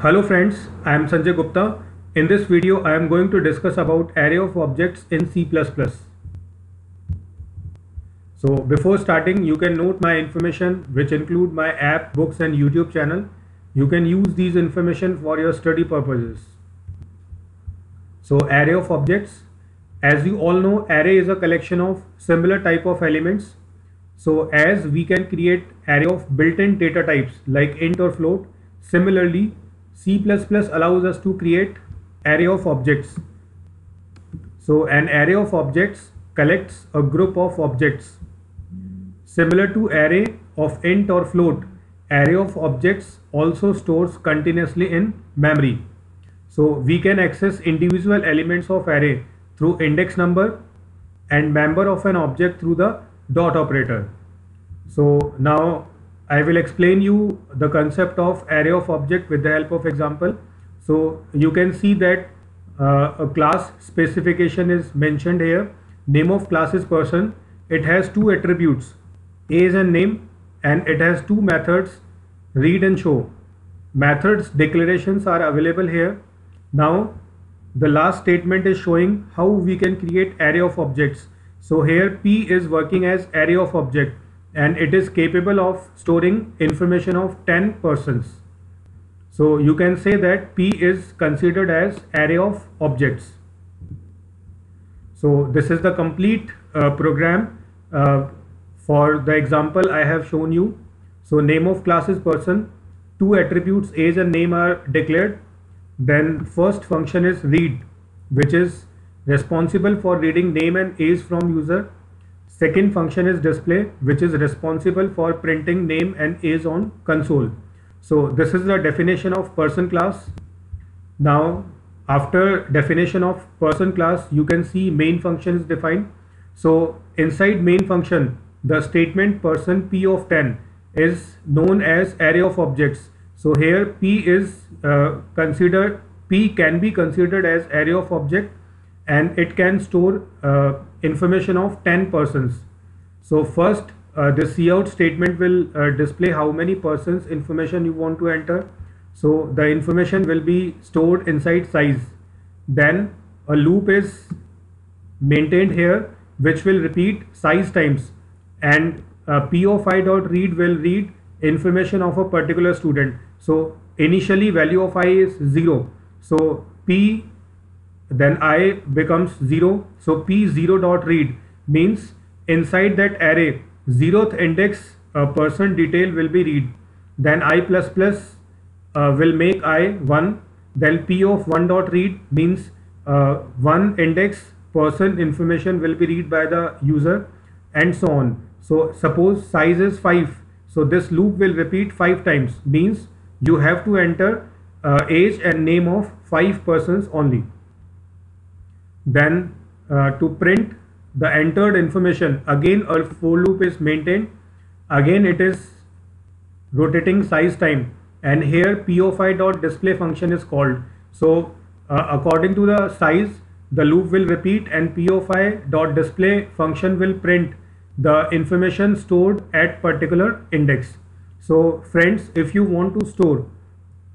Hello friends, I am Sanjay Gupta. In this video, I am going to discuss about array of objects in C++. So before starting, you can note my information which include my app, books and YouTube channel. You can use these information for your study purposes. So array of objects. As you all know, array is a collection of similar type of elements. So as we can create array of built-in data types like int or float, similarly C++ allows us to create array of objects. So an array of objects collects a group of objects. Similar to array of int or float, array of objects also stores continuously in memory. So we can access individual elements of array through index number and member of an object through the dot operator. So now I will explain you the concept of array of object with the help of example. So you can see that uh, a class specification is mentioned here. Name of class is person. It has two attributes age and name and it has two methods read and show. Methods declarations are available here. Now the last statement is showing how we can create array of objects. So here P is working as array of object and it is capable of storing information of 10 persons. So you can say that P is considered as array of objects. So this is the complete uh, program uh, for the example I have shown you. So name of class is person, two attributes age and name are declared. Then first function is read which is responsible for reading name and age from user Second function is display which is responsible for printing name and age on console. So this is the definition of person class. Now after definition of person class you can see main function is defined. So inside main function the statement person p of 10 is known as array of objects. So here p is uh, considered p can be considered as array of object and it can store uh, information of 10 persons. So first uh, the cout statement will uh, display how many persons information you want to enter. So the information will be stored inside size. Then a loop is maintained here which will repeat size times and uh, p of i dot read will read information of a particular student. So initially value of i is 0. So p then i becomes 0 so p0 dot read means inside that array zeroth index uh, person detail will be read. Then i plus plus uh, will make i 1 then p of 1 dot read means uh, one index person information will be read by the user and so on. So suppose size is 5 so this loop will repeat 5 times. Means you have to enter uh, age and name of 5 persons only then uh, to print the entered information. Again a for loop is maintained. Again it is rotating size time. And here p of dot display function is called. So uh, according to the size the loop will repeat and p of dot display function will print the information stored at particular index. So friends if you want to store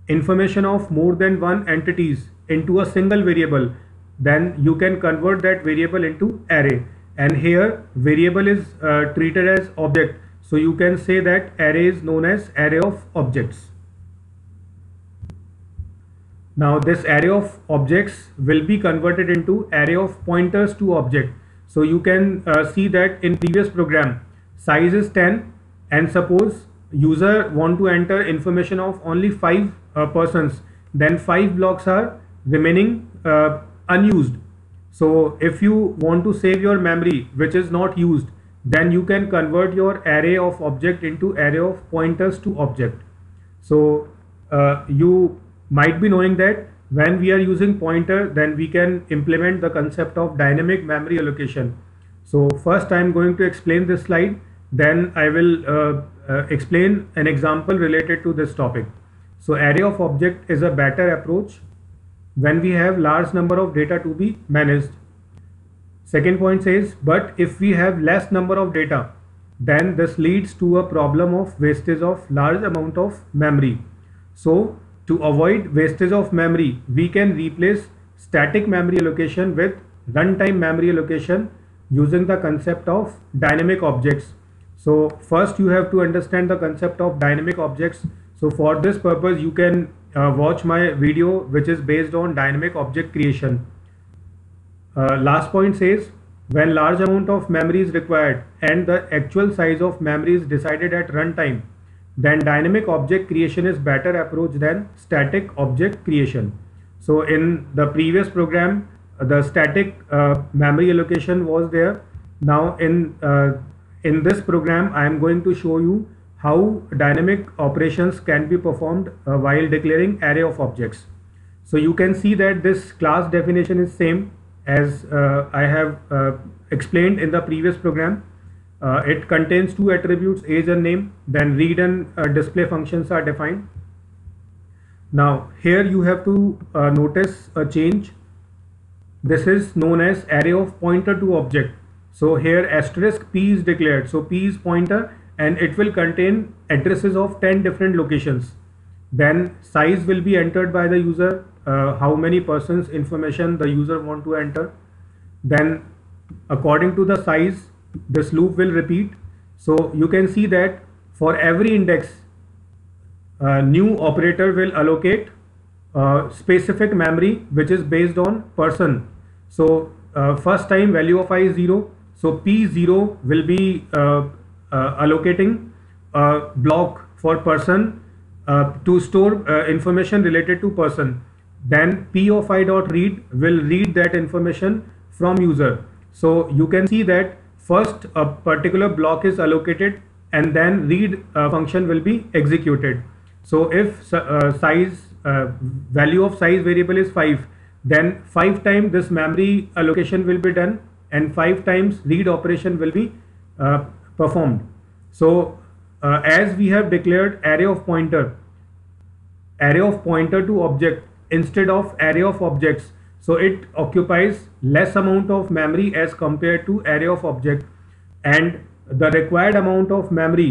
information of more than one entities into a single variable then you can convert that variable into array. And here variable is uh, treated as object. So you can say that array is known as array of objects. Now this array of objects will be converted into array of pointers to object. So you can uh, see that in previous program size is 10 and suppose user want to enter information of only five uh, persons. Then five blocks are remaining uh, unused. So if you want to save your memory which is not used then you can convert your array of object into array of pointers to object. So uh, you might be knowing that when we are using pointer then we can implement the concept of dynamic memory allocation. So first I'm going to explain this slide then I will uh, uh, explain an example related to this topic. So array of object is a better approach when we have large number of data to be managed. Second point says, but if we have less number of data, then this leads to a problem of wastage of large amount of memory. So to avoid wastage of memory, we can replace static memory allocation with runtime memory allocation using the concept of dynamic objects. So first you have to understand the concept of dynamic objects. So for this purpose you can uh, watch my video which is based on dynamic object creation. Uh, last point says when large amount of memory is required and the actual size of memory is decided at runtime then dynamic object creation is better approach than static object creation. So in the previous program the static uh, memory allocation was there. Now in uh, in this program I am going to show you how dynamic operations can be performed uh, while declaring array of objects. So you can see that this class definition is same as uh, I have uh, explained in the previous program. Uh, it contains two attributes age and name then read and uh, display functions are defined. Now here you have to uh, notice a change. This is known as array of pointer to object. So here asterisk p is declared. So p is pointer and it will contain addresses of 10 different locations. Then size will be entered by the user uh, how many persons information the user want to enter. Then according to the size this loop will repeat. So you can see that for every index uh, new operator will allocate uh, specific memory which is based on person. So uh, first time value of i is 0 so p0 will be allocating a block for person to store information related to person. Then p of i dot read will read that information from user. So you can see that first a particular block is allocated and then read uh, function will be executed. So if uh, size uh, value of size variable is 5 then 5 times this memory allocation will be done and 5 times read operation will be uh, performed. So uh, as we have declared array of pointer array of pointer to object instead of array of objects so it occupies less amount of memory as compared to array of object and the required amount of memory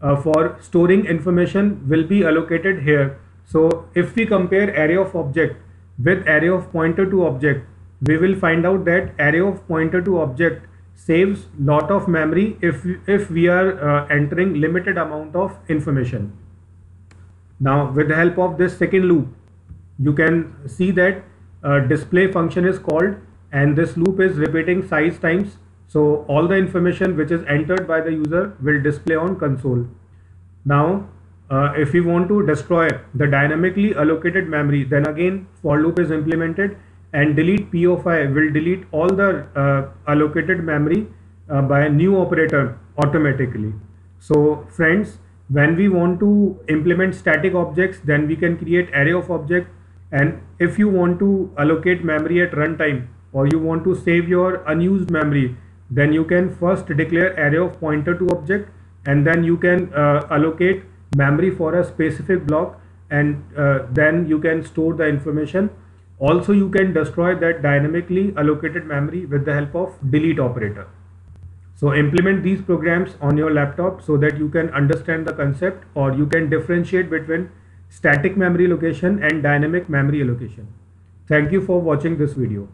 uh, for storing information will be allocated here. So if we compare array of object with array of pointer to object we will find out that array of pointer to object saves lot of memory if if we are uh, entering limited amount of information. Now with the help of this second loop you can see that uh, display function is called and this loop is repeating size times. So all the information which is entered by the user will display on console. Now uh, if we want to destroy the dynamically allocated memory then again for loop is implemented and delete p of i will delete all the uh, allocated memory uh, by a new operator automatically. So friends when we want to implement static objects then we can create array of object and if you want to allocate memory at runtime or you want to save your unused memory then you can first declare array of pointer to object and then you can uh, allocate memory for a specific block and uh, then you can store the information also you can destroy that dynamically allocated memory with the help of delete operator so implement these programs on your laptop so that you can understand the concept or you can differentiate between static memory allocation and dynamic memory allocation. Thank you for watching this video.